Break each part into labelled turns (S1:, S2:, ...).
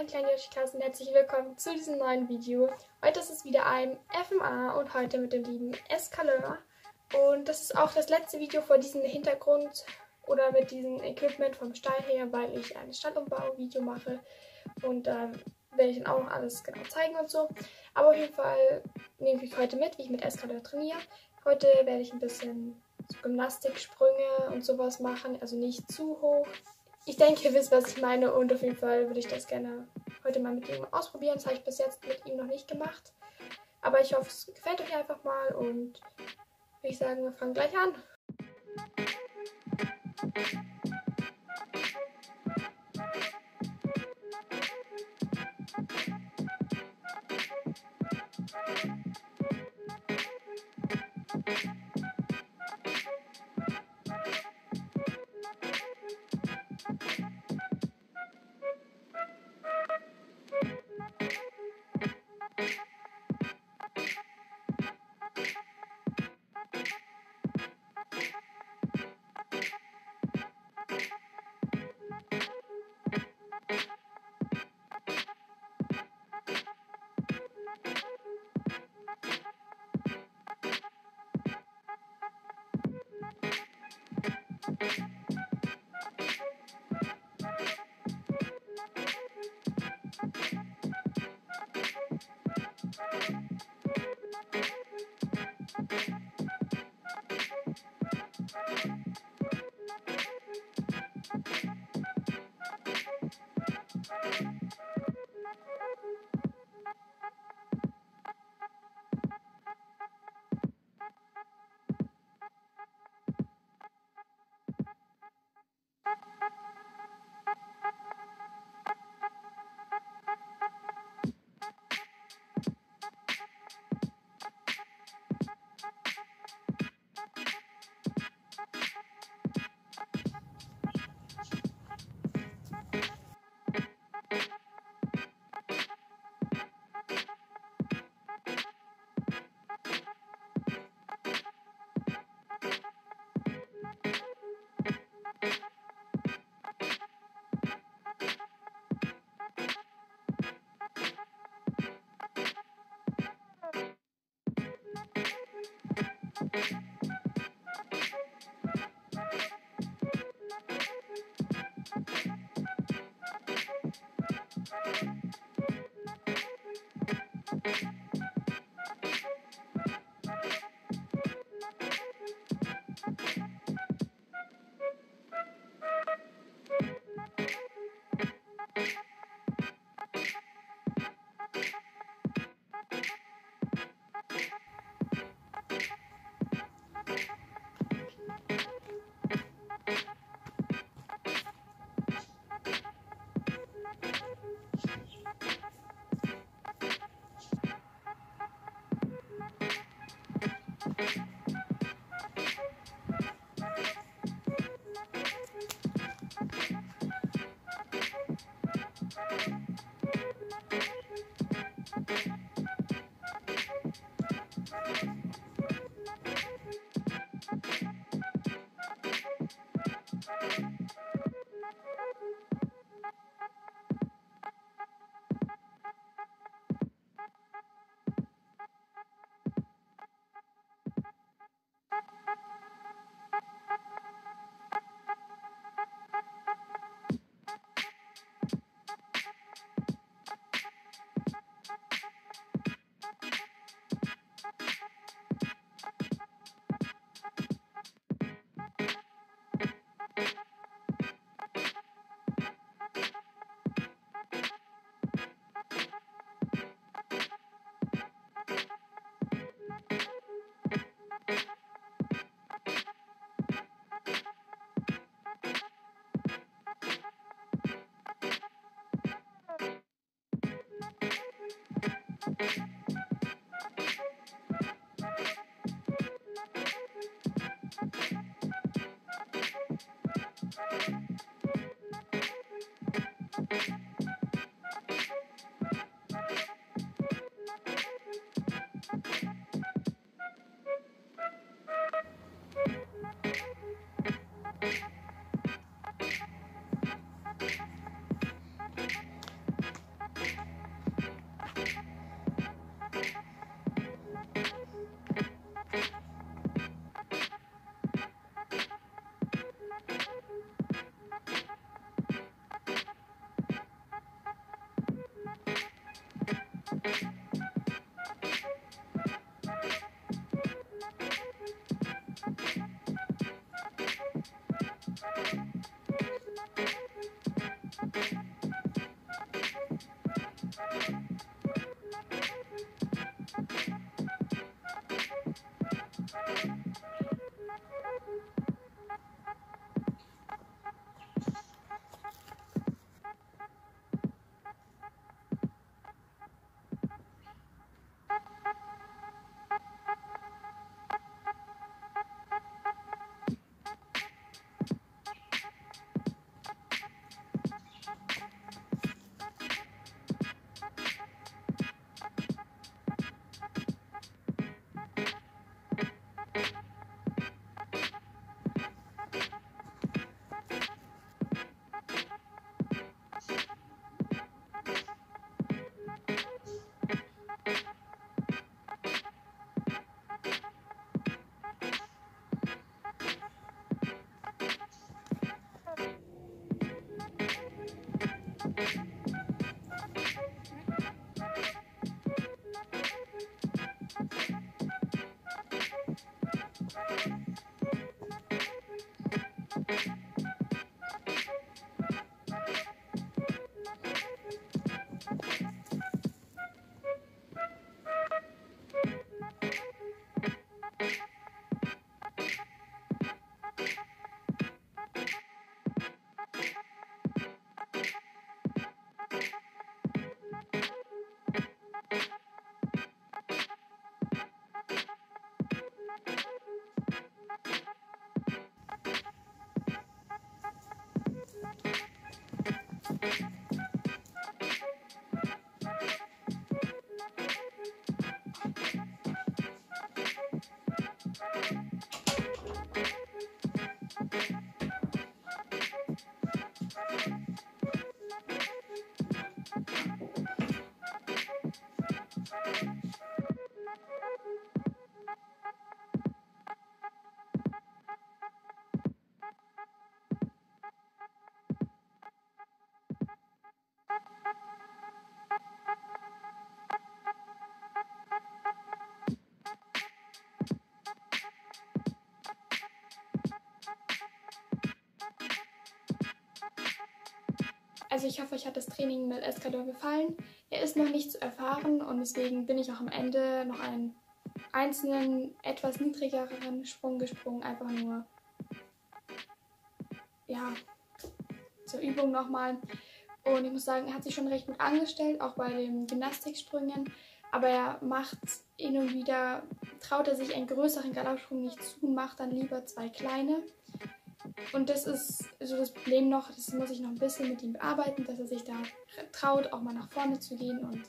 S1: meine kleinen Yoshikas und herzlich willkommen zu diesem neuen Video. Heute ist es wieder ein FMA und heute mit dem lieben Escaleur. Und das ist auch das letzte Video vor diesem Hintergrund oder mit diesem Equipment vom Stall her, weil ich ein Stallumbau-Video mache. Und da werde ich dann auch noch alles genau zeigen und so. Aber auf jeden Fall nehme ich heute mit, wie ich mit Escaleur trainiere. Heute werde ich ein bisschen so Gymnastiksprünge und sowas machen, also nicht zu hoch, ich denke, ihr wisst, was ich meine und auf jeden Fall würde ich das gerne heute mal mit ihm ausprobieren. Das habe ich bis jetzt mit ihm noch nicht gemacht. Aber ich hoffe, es gefällt euch einfach mal und würde ich sagen, wir fangen gleich an. Also ich hoffe, euch hat das Training mit Escador gefallen. Er ist noch nicht zu erfahren und deswegen bin ich auch am Ende noch einen einzelnen, etwas niedrigeren Sprung gesprungen. Einfach nur, ja, zur Übung nochmal. Und ich muss sagen, er hat sich schon recht gut angestellt, auch bei den Gymnastiksprüngen. Aber er macht hin und wieder, traut er sich einen größeren Galoppsprung nicht zu macht dann lieber zwei kleine. Und das ist so das Problem noch, das muss ich noch ein bisschen mit ihm bearbeiten, dass er sich da traut, auch mal nach vorne zu gehen und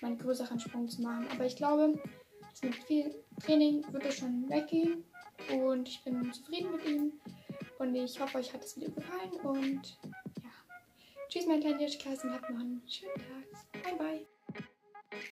S1: mal einen größeren Sprung zu machen. Aber ich glaube, mit viel Training wird es schon weggehen und ich bin zufrieden mit ihm. Und ich hoffe, euch hat das Video gefallen und ja. Tschüss, mein kleiner Hirschkreis und habt noch einen schönen Tag. Bye, bye.